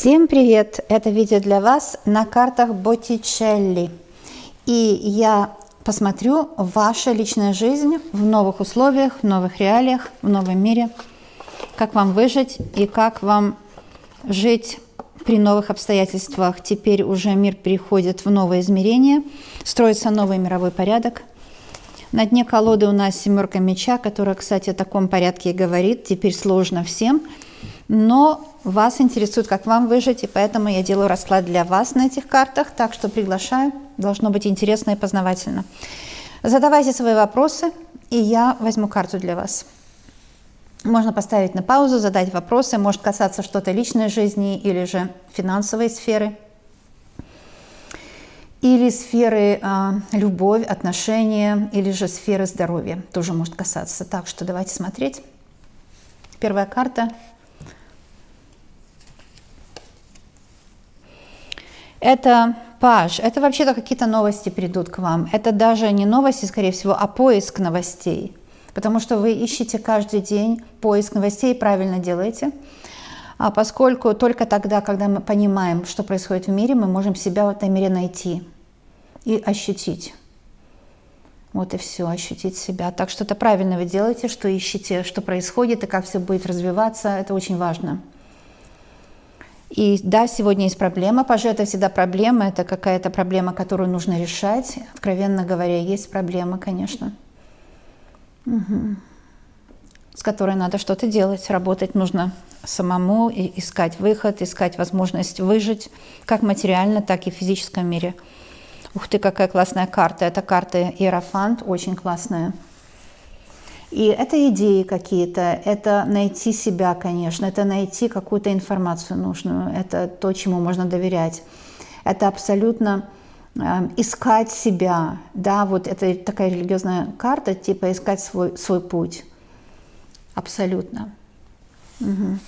Всем привет! Это видео для вас на картах Боттичелли. И я посмотрю ваша личная жизнь в новых условиях, в новых реалиях, в новом мире. Как вам выжить и как вам жить при новых обстоятельствах. Теперь уже мир переходит в новое измерение, строится новый мировой порядок. На дне колоды у нас семерка меча, которая, кстати, о таком порядке и говорит. Теперь сложно всем – но вас интересует, как вам выжить, и поэтому я делаю расклад для вас на этих картах, так что приглашаю, должно быть интересно и познавательно. Задавайте свои вопросы, и я возьму карту для вас. Можно поставить на паузу, задать вопросы, может касаться что-то личной жизни или же финансовой сферы, или сферы э, любовь, отношения, или же сферы здоровья тоже может касаться. Так что давайте смотреть. Первая карта Это паж, это вообще-то какие-то новости придут к вам. Это даже не новости, скорее всего, а поиск новостей. Потому что вы ищете каждый день поиск новостей правильно делаете. А поскольку только тогда, когда мы понимаем, что происходит в мире, мы можем себя в этом мире найти и ощутить. Вот и все, ощутить себя. Так что это правильно вы делаете, что ищете, что происходит и как все будет развиваться. Это очень важно. И да, сегодня есть проблема, пожалуй, это всегда проблема, это какая-то проблема, которую нужно решать. Откровенно говоря, есть проблема, конечно, угу. с которой надо что-то делать, работать нужно самому, и искать выход, искать возможность выжить, как материально, так и в физическом мире. Ух ты, какая классная карта. Это карта Иерофант, очень классная. И это идеи какие-то, это найти себя, конечно, это найти какую-то информацию нужную, это то, чему можно доверять. Это абсолютно э, искать себя, да, вот это такая религиозная карта, типа искать свой, свой путь. Абсолютно. Угу.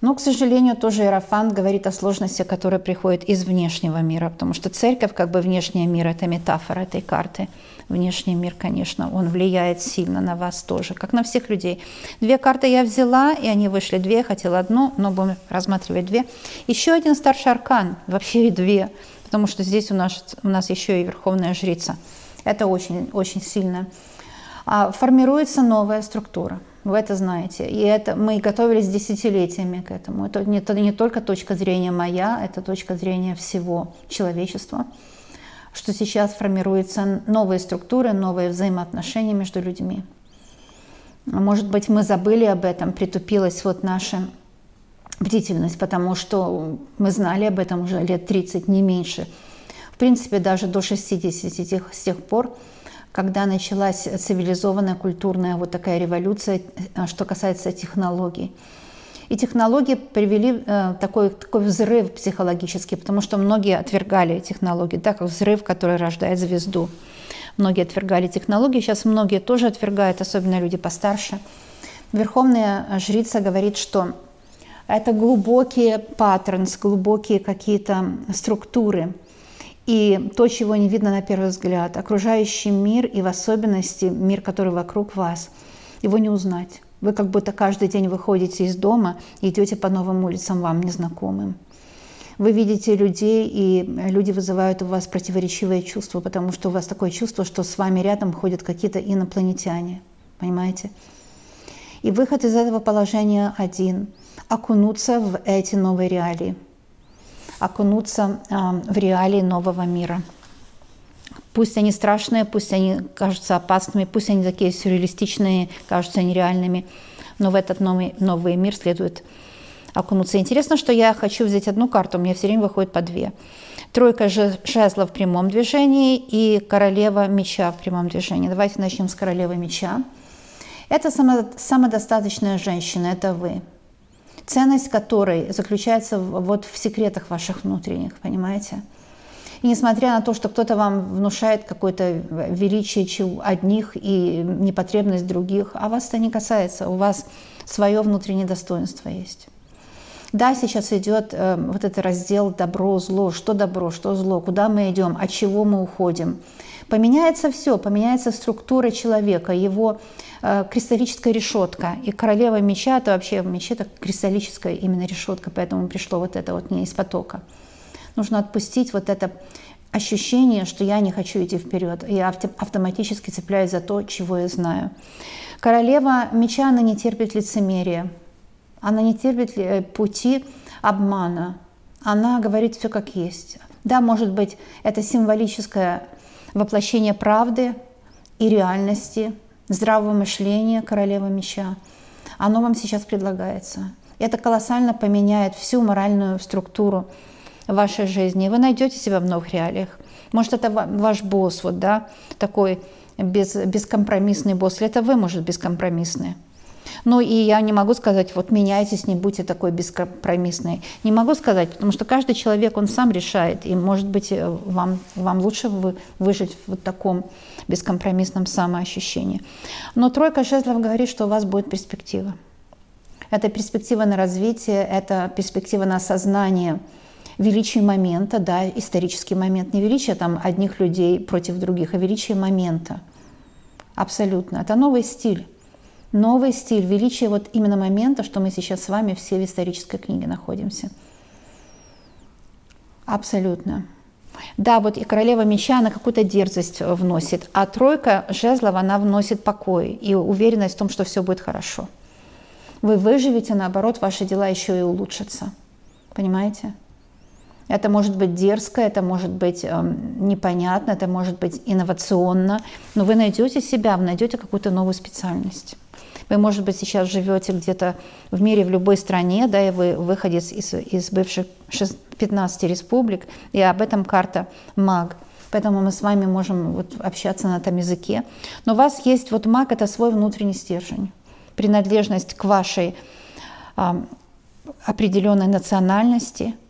Но, к сожалению, тоже Иерофант говорит о сложности, которая приходит из внешнего мира, потому что церковь, как бы внешний мир, это метафора этой карты – внешний мир, конечно, он влияет сильно на вас тоже, как на всех людей. Две карты я взяла, и они вышли две, я хотела одну, но будем рассматривать две. Еще один старший аркан, вообще и две, потому что здесь у нас, у нас еще и верховная жрица. Это очень, очень сильно. А формируется новая структура. Вы это знаете. И это мы готовились десятилетиями к этому. Это не, это не только точка зрения моя, это точка зрения всего человечества что сейчас формируются новые структуры, новые взаимоотношения между людьми. Может быть, мы забыли об этом, притупилась вот наша бдительность, потому что мы знали об этом уже лет 30, не меньше. В принципе, даже до 60 с тех пор, когда началась цивилизованная культурная вот такая революция, э, что касается технологий. И технологии привели э, такой, такой взрыв психологический, потому что многие отвергали технологии, да, как взрыв, который рождает звезду. Многие отвергали технологии, сейчас многие тоже отвергают, особенно люди постарше. Верховная жрица говорит, что это глубокие паттерны, глубокие какие-то структуры. И то, чего не видно на первый взгляд, окружающий мир и в особенности мир, который вокруг вас, его не узнать. Вы как будто каждый день выходите из дома и идете по новым улицам вам незнакомым. Вы видите людей, и люди вызывают у вас противоречивые чувства, потому что у вас такое чувство, что с вами рядом ходят какие-то инопланетяне. Понимаете? И выход из этого положения один – окунуться в эти новые реалии, окунуться э, в реалии нового мира – Пусть они страшные, пусть они кажутся опасными, пусть они такие сюрреалистичные, кажутся нереальными, но в этот новый, новый мир следует окунуться. Интересно, что я хочу взять одну карту, у меня все время выходит по две. Тройка жезла в прямом движении и королева меча в прямом движении. Давайте начнем с королевы меча. Это само, самодостаточная женщина, это вы. Ценность которой заключается вот в секретах ваших внутренних, понимаете? И несмотря на то, что кто-то вам внушает какое-то величие одних и непотребность других, а вас это не касается, у вас свое внутреннее достоинство есть. Да, сейчас идет э, вот этот раздел добро, зло, что добро, что зло, куда мы идем, от чего мы уходим. Поменяется все, поменяется структура человека, его э, кристаллическая решетка. И королева меча, это вообще меч это кристаллическая именно решетка, поэтому пришло вот это вот не из потока. Нужно отпустить вот это ощущение, что я не хочу идти вперед. Я автоматически цепляюсь за то, чего я знаю. Королева меча, она не терпит лицемерия. Она не терпит э, пути обмана. Она говорит все как есть. Да, может быть, это символическое воплощение правды и реальности, здравого мышления королевы меча. Оно вам сейчас предлагается. Это колоссально поменяет всю моральную структуру вашей жизни. Вы найдете себя в новых реалиях. Может, это ваш босс, вот, да, такой без, бескомпромиссный босс, или это вы, может, бескомпромиссный. Ну и я не могу сказать, вот меняйтесь, не будьте такой бескомпромиссной. Не могу сказать, потому что каждый человек, он сам решает. И, может быть, э, вам, вам лучше вы, выжить в вот таком бескомпромиссном самоощущении. Но тройка жезлов говорит, что у вас будет перспектива. Это перспектива на развитие, это перспектива на осознание величия момента, да, исторический момент, не величие там одних людей против других, а величие момента. Абсолютно. Это новый стиль новый стиль, величие вот именно момента, что мы сейчас с вами все в исторической книге находимся. Абсолютно. Да, вот и королева меча, она какую-то дерзость вносит, а тройка жезлов, она вносит покой и уверенность в том, что все будет хорошо. Вы выживете, наоборот, ваши дела еще и улучшатся. Понимаете? Это может быть дерзко, это может быть э, непонятно, это может быть инновационно, но вы найдете себя, вы найдете какую-то новую специальность. Вы, может быть, сейчас живете где-то в мире, в любой стране, да, и вы выходец из, из бывших 15 республик, и об этом карта МАГ. Поэтому мы с вами можем вот общаться на этом языке. Но у вас есть вот маг – это свой внутренний стержень, принадлежность к вашей определенной национальности –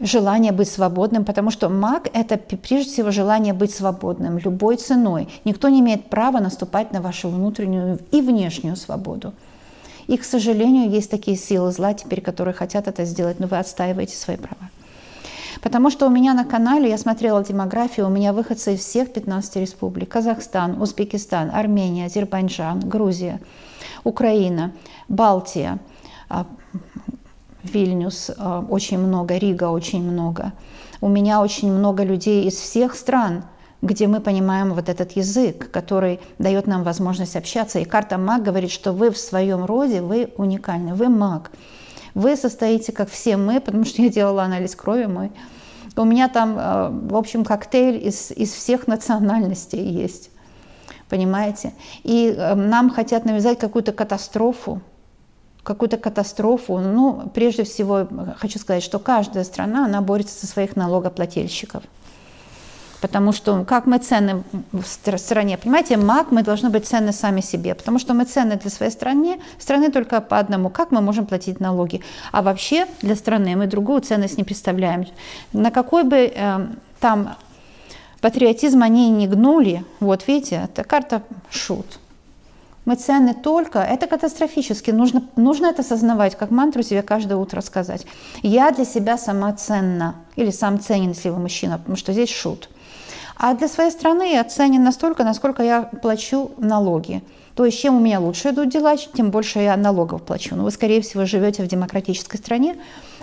желание быть свободным, потому что маг – это прежде всего желание быть свободным любой ценой. Никто не имеет права наступать на вашу внутреннюю и внешнюю свободу. И, к сожалению, есть такие силы зла теперь, которые хотят это сделать, но вы отстаиваете свои права. Потому что у меня на канале, я смотрела демографию, у меня выходцы из всех 15 республик. Казахстан, Узбекистан, Армения, Азербайджан, Грузия, Украина, Балтия, а, Вильнюс э, очень много, Рига очень много. У меня очень много людей из всех стран, где мы понимаем вот этот язык, который дает нам возможность общаться. И карта маг говорит, что вы в своем роде, вы уникальны, вы маг. Вы состоите, как все мы, потому что я делала анализ крови мой. У меня там, э, в общем, коктейль из, из всех национальностей есть. Понимаете? И э, нам хотят навязать какую-то катастрофу, какую-то катастрофу. Ну, прежде всего, хочу сказать, что каждая страна, она борется со своих налогоплательщиков. Потому что как мы ценны в стране, понимаете, маг мы должны быть ценны сами себе, потому что мы ценны для своей страны, страны только по одному, как мы можем платить налоги. А вообще для страны мы другую ценность не представляем. На какой бы э, там патриотизм они не гнули, вот видите, это карта шут мы ценны только, это катастрофически, нужно, нужно это осознавать, как мантру себе каждое утро сказать. Я для себя сама ценна, или сам ценен, если вы мужчина, потому что здесь шут. А для своей страны я ценен настолько, насколько я плачу налоги. То есть чем у меня лучше идут дела, тем больше я налогов плачу. Но вы, скорее всего, живете в демократической стране,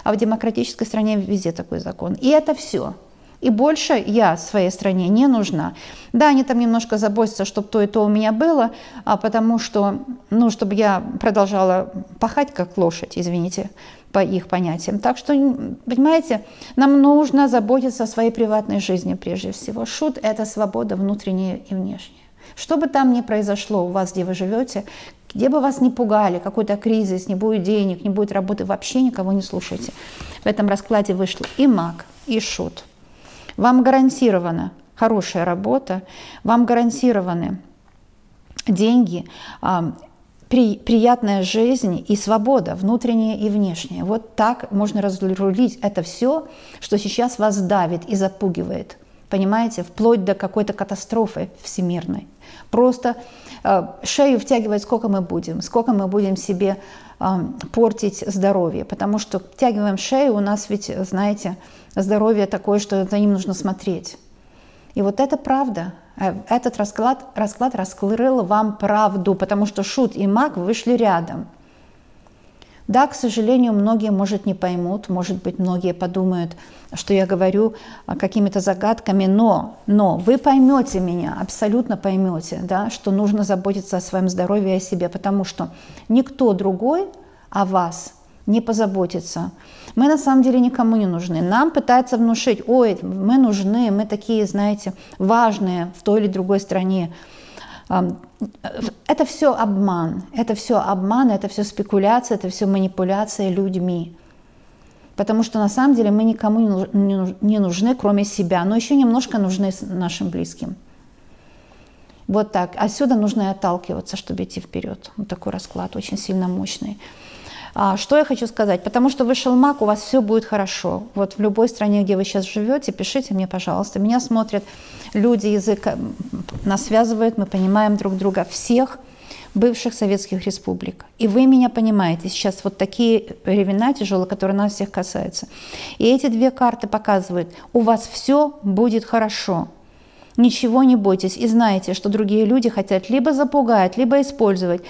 а в демократической стране везде такой закон. И это все. И больше я своей стране не нужна. Да, они там немножко заботятся, чтобы то и то у меня было, а потому что, ну, чтобы я продолжала пахать как лошадь, извините, по их понятиям. Так что, понимаете, нам нужно заботиться о своей приватной жизни прежде всего. Шут – это свобода внутренняя и внешняя. Что бы там ни произошло у вас, где вы живете, где бы вас не пугали, какой-то кризис, не будет денег, не будет работы, вообще никого не слушайте. В этом раскладе вышло и маг, и шут. Вам гарантирована хорошая работа, вам гарантированы деньги, а, при, приятная жизнь и свобода, внутренняя и внешняя. Вот так можно разрулить это все, что сейчас вас давит и запугивает. Понимаете, вплоть до какой-то катастрофы всемирной. Просто э, шею втягивать, сколько мы будем, сколько мы будем себе портить здоровье. Потому что втягиваем шею, у нас ведь, знаете, здоровье такое, что за ним нужно смотреть. И вот это правда. Э, этот расклад, расклад раскрыл вам правду, потому что шут и маг вышли рядом. Да, к сожалению, многие, может, не поймут, может быть, многие подумают, что я говорю какими-то загадками, но, но вы поймете меня, абсолютно поймете, да, что нужно заботиться о своем здоровье и о себе, потому что никто другой о вас не позаботится. Мы на самом деле никому не нужны. Нам пытаются внушить, ой, мы нужны, мы такие, знаете, важные в той или другой стране. Это все обман, это все обман, это все спекуляция, это все манипуляция людьми. Потому что на самом деле мы никому не нужны, кроме себя, но еще немножко нужны нашим близким. Вот так. Отсюда нужно и отталкиваться, чтобы идти вперед. Вот такой расклад, очень сильно мощный. А, что я хочу сказать? Потому что вышел маг, у вас все будет хорошо. Вот в любой стране, где вы сейчас живете, пишите мне, пожалуйста. Меня смотрят люди, язык нас связывает, мы понимаем друг друга всех бывших советских республик. И вы меня понимаете. Сейчас вот такие времена тяжелые, которые нас всех касаются. И эти две карты показывают, у вас все будет хорошо. Ничего не бойтесь и знайте, что другие люди хотят либо запугать, либо использовать.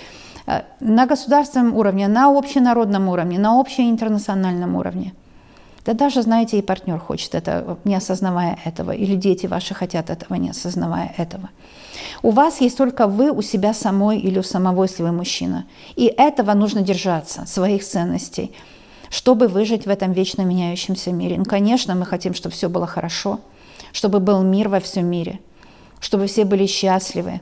Э, на государственном уровне, на общенародном уровне, на общеинтернациональном уровне. Да даже, знаете, и партнер хочет это, не осознавая этого, или дети ваши хотят этого, не осознавая этого. У вас есть только вы у себя самой или у самого, если вы мужчина. И этого нужно держаться, своих ценностей, чтобы выжить в этом вечно меняющемся мире. Ну, конечно, мы хотим, чтобы все было хорошо, чтобы был мир во всем мире, чтобы все были счастливы,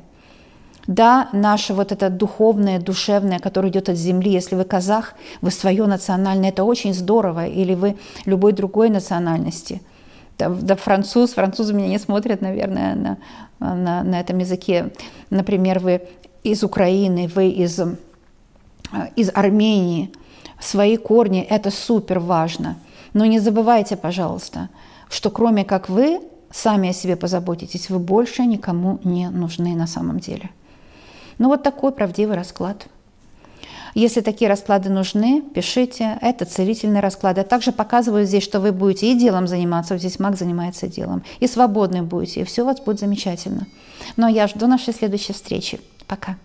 да, наше вот это духовное, душевное, которое идет от земли. Если вы казах, вы свое национальное, это очень здорово. Или вы любой другой национальности. Да, да француз, французы меня не смотрят, наверное, на, на, на этом языке. Например, вы из Украины, вы из, из Армении. Свои корни – это супер важно. Но не забывайте, пожалуйста, что кроме как вы сами о себе позаботитесь, вы больше никому не нужны на самом деле. Ну вот такой правдивый расклад. Если такие расклады нужны, пишите. Это целительный расклад. Я также показываю здесь, что вы будете и делом заниматься, здесь маг занимается делом, и свободны будете, и все у вас будет замечательно. Но я жду нашей следующей встречи. Пока.